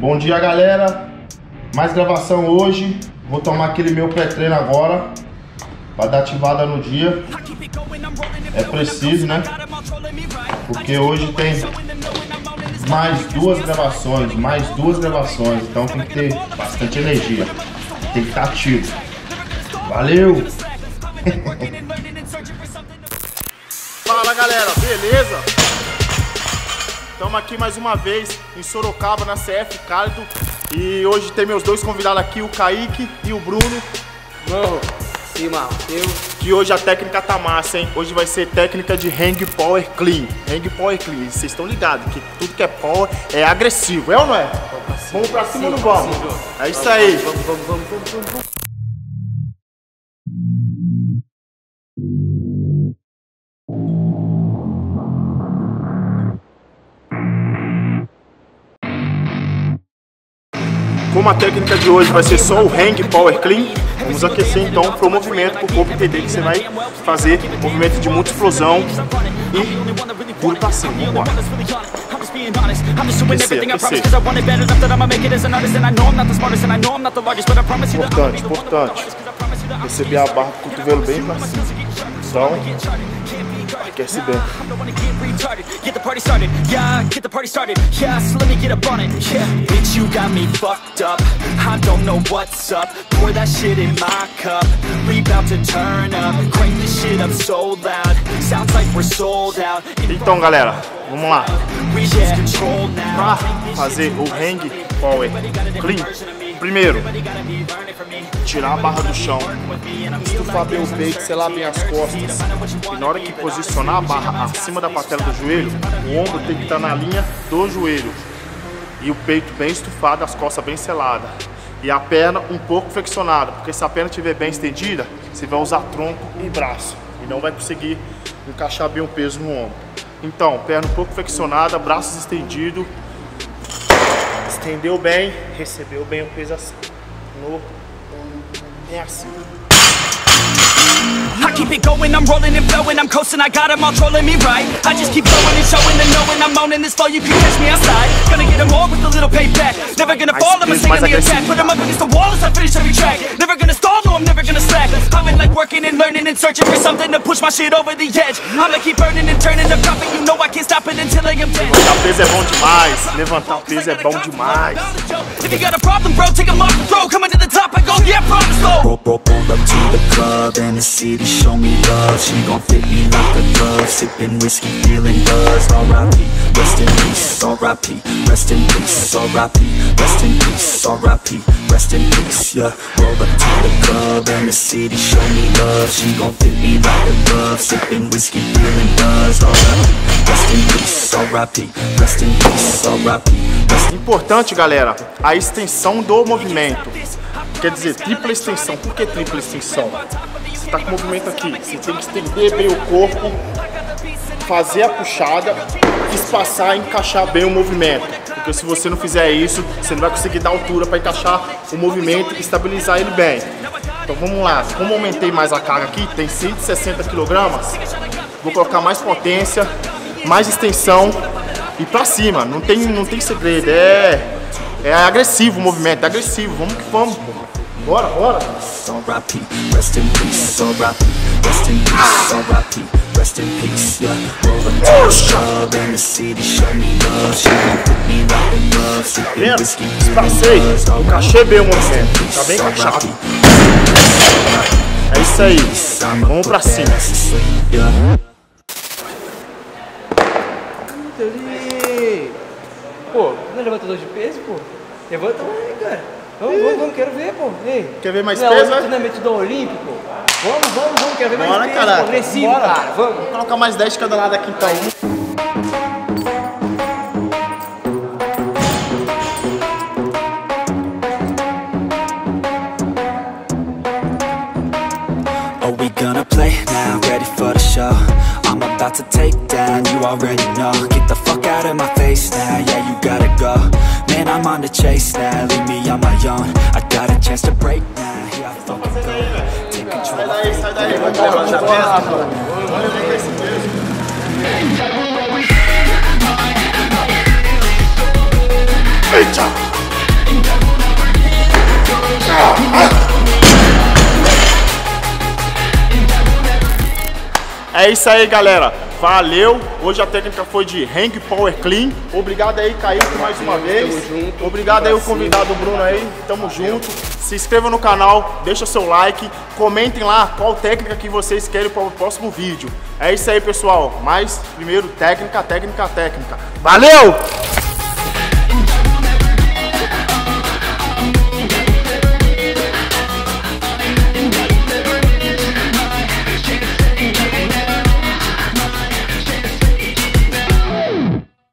Bom dia, galera. Mais gravação hoje. Vou tomar aquele meu pré-treino agora. Pra dar ativada no dia. É preciso, né? Porque hoje tem mais duas gravações. Mais duas gravações. Então tem que ter bastante energia. Tem que estar ativo. Valeu! Fala galera, beleza? Estamos aqui mais uma vez em Sorocaba, na CF Cálido. E hoje tem meus dois convidados aqui, o Kaique e o Bruno. Morro, cima, eu. Que hoje a técnica tá massa, hein? Hoje vai ser técnica de Hang Power Clean. Hang Power Clean. Vocês estão ligados que tudo que é power é agressivo, é ou não é? Vamos pra cima ou não vamos? É isso aí. Vamos, vamos, vamos, vamos, vamos. Como a técnica de hoje vai ser só o Hang Power Clean, vamos aquecer então para o movimento, para o corpo entender que você vai fazer movimento de muita explosão e cima. Vamos aquecer. Importante, importante. Receber a barra do cotovelo bem pra cima. Então, aquece bem. Get retarded, get the party started, yeah, get the party started, yeah, so let me get up on it, yeah. Bitch, you got me fucked up, I don't know what's up. Pour that shit in my cup, we bout to turn up. Crank this shit up so loud, sounds like we're sold out. Então, galera, vamos lá. We lose control Pra fazer o Hang Power Clean, primeiro, tirar a barra do chão, estufar bem o peito, selar bem as costas. E na hora que posicionar a barra acima da patela do joelho, o ombro tem que estar na linha do joelho. E o peito bem estufado, as costas bem seladas. E a perna um pouco flexionada, porque se a perna estiver bem estendida, você vai usar tronco e braço. E não vai conseguir encaixar bem o peso no ombro. Então, perna um pouco flexionada, braços estendidos. Estendeu bem, recebeu bem o peso assim. No, bem assim. I keep it going, I'm rolling and flowing, I'm coasting, I got 'em all trolling me right. I just keep flowing and showing and knowing I'm owning this flow, you can catch me outside. Gonna get 'em all with a little payback. Never gonna fall, I'ma stay on the attack. Put 'em up against the wall as I finish every track. Never gonna stall, and learning searching for something to push my shit over the edge. I'ma keep burning and turning the profit, you know I can't stop it until I am dead. Levantar peso é bom demais. Levantar peso é bom demais. If you got a problem, bro, take take 'em off the throw. Coming to the top, I go, yeah, promise, slow. Bro, bro, roll up to the club and the city show me love. She gon' fit me like a glove. Sipping whiskey, feeling buzzed. R.I.P. Rest in peace. R.I.P. Rest in peace. R.I.P. Rest in peace. R.I.P. Rest in peace. Yeah. Roll up to the club and the city show me love. She gon' fit me like a glove. Sipping whiskey, feeling buzzed. R.I.P. Rest in peace. R.I.P. Rest in peace. R.I.P. Rest Importante, galera, a extensão do movimento. Quer dizer, tripla extensão. Por que tripla extensão? Você tá com o movimento aqui, você tem que estender bem o corpo, fazer a puxada, espaçar e encaixar bem o movimento. Porque se você não fizer isso, você não vai conseguir dar altura para encaixar o movimento e estabilizar ele bem. Então vamos lá, como aumentei mais a carga aqui, tem 160 kg, vou colocar mais potência, mais extensão e pra cima. Não tem, não tem segredo, é, é agressivo o movimento, é agressivo. Vamos que vamos, pô. Bora, bora. Rest in peace. In in. Yeah. Roll up to the club and the city show me love. She gon' put me like a glove. Sipping whiskey, feeling buzzed. encaixei bem o movimento, tá bem encaixado. É isso aí, vamos pra cima. Pô, não é levantador de peso, pô? Levanta aí, cara. Vamos, vamos, vamos, quero ver, pô. Ei. Quer ver mais não, peso, é? né? Não é metidão olímpico? Vamos, vamos, vamos, quero ver mais Bora, um peso, caralho. pô. Agressivo, Bora. cara. Vamos. Vou colocar mais 10 de cada lado aqui então. Are we gonna play now? Ready for the show? I'm about to take down, you already know Get the fuck out of my face now, yeah you gotta go Man, I'm on the chase now, leave me on my own levar esse. Eita! É isso aí, galera. Valeu. Hoje a técnica foi de Hang Power Clean. Obrigado aí, Kaique, mais uma vez. junto. Obrigado aí o convidado Bruno aí. Tamo junto. Se inscreva no canal, deixa seu like, comentem lá qual técnica que vocês querem para o próximo vídeo. É isso aí, pessoal. Mas primeiro técnica, técnica, técnica. Valeu!